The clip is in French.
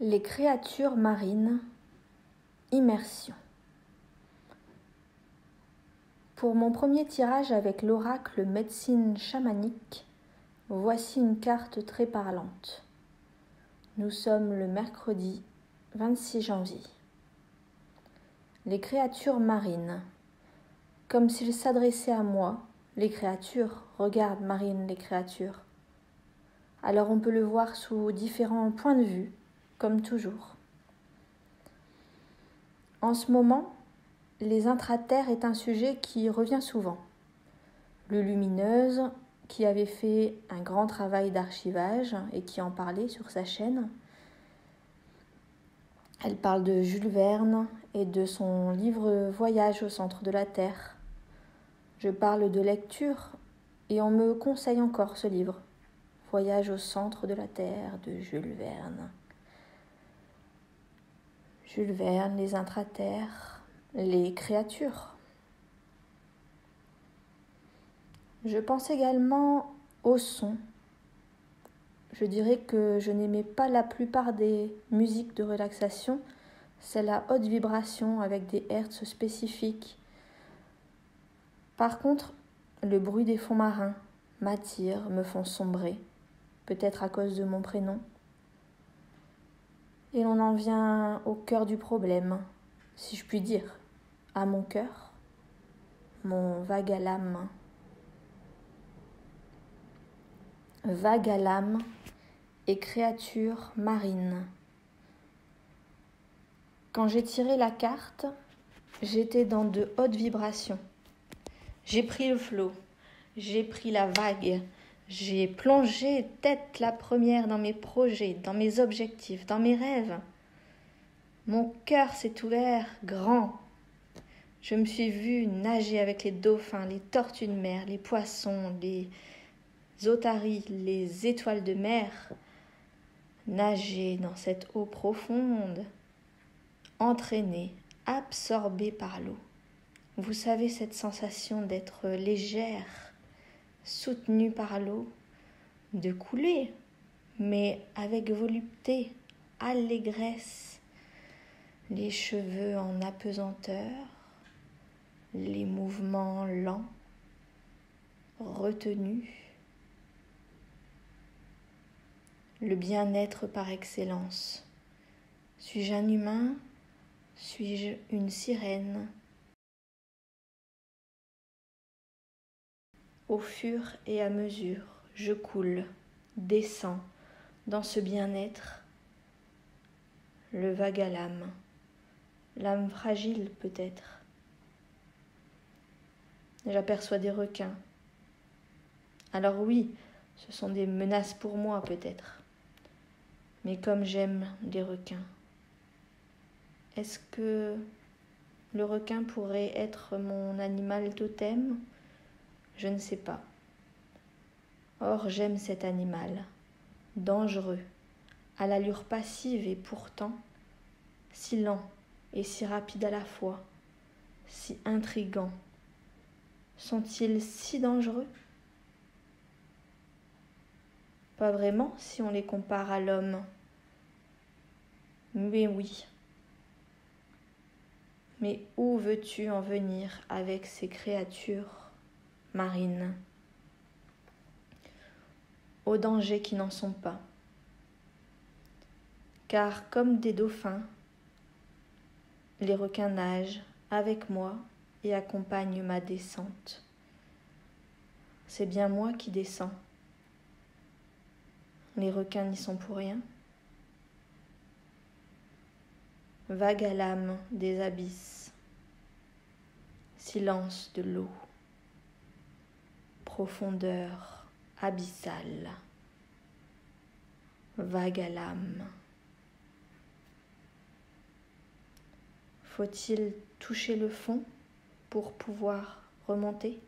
Les créatures marines, immersion. Pour mon premier tirage avec l'oracle médecine chamanique, voici une carte très parlante. Nous sommes le mercredi 26 janvier. Les créatures marines. Comme s'ils s'adressaient à moi, les créatures, regarde Marine les créatures. Alors on peut le voir sous différents points de vue, comme toujours. En ce moment, les intraterres est un sujet qui revient souvent. Le Lumineuse, qui avait fait un grand travail d'archivage et qui en parlait sur sa chaîne. Elle parle de Jules Verne et de son livre Voyage au centre de la Terre. Je parle de lecture et on me conseille encore ce livre. Voyage au centre de la Terre de Jules Verne. Jules Verne, les intraterres, les créatures. Je pense également au son. Je dirais que je n'aimais pas la plupart des musiques de relaxation. C'est la haute vibration avec des hertz spécifiques. Par contre, le bruit des fonds marins m'attire, me font sombrer, peut-être à cause de mon prénom. Et l'on en vient au cœur du problème, si je puis dire, à mon cœur, mon vague à l'âme. Vague à l'âme et créature marine. Quand j'ai tiré la carte, j'étais dans de hautes vibrations. J'ai pris le flot, j'ai pris la vague, j'ai plongé tête la première dans mes projets, dans mes objectifs, dans mes rêves. Mon cœur s'est ouvert grand. Je me suis vue nager avec les dauphins, les tortues de mer, les poissons, les otaries, les étoiles de mer, nager dans cette eau profonde, entraînée, absorbée par l'eau. Vous savez cette sensation d'être légère, soutenu par l'eau, de couler, mais avec volupté, allégresse, les cheveux en apesanteur, les mouvements lents, retenus, le bien-être par excellence. Suis-je un humain? Suis-je une sirène? Au fur et à mesure, je coule, descends dans ce bien-être, le vague à l'âme, l'âme fragile peut-être. J'aperçois des requins. Alors oui, ce sont des menaces pour moi peut-être. Mais comme j'aime les requins, est-ce que le requin pourrait être mon animal totem? Je ne sais pas. Or j'aime cet animal, dangereux, à l'allure passive et pourtant si lent et si rapide à la fois, si intrigant. Sont-ils si dangereux? Pas vraiment si on les compare à l'homme. Mais oui. Mais où veux-tu en venir avec ces créatures? Marine, aux dangers qui n'en sont pas. Car comme des dauphins, les requins nagent avec moi et accompagnent ma descente. C'est bien moi qui descends. Les requins n'y sont pour rien. Vague à l'âme des abysses, silence de l'eau profondeur abyssale, vague à l'âme. Faut-il toucher le fond pour pouvoir remonter?